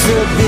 to be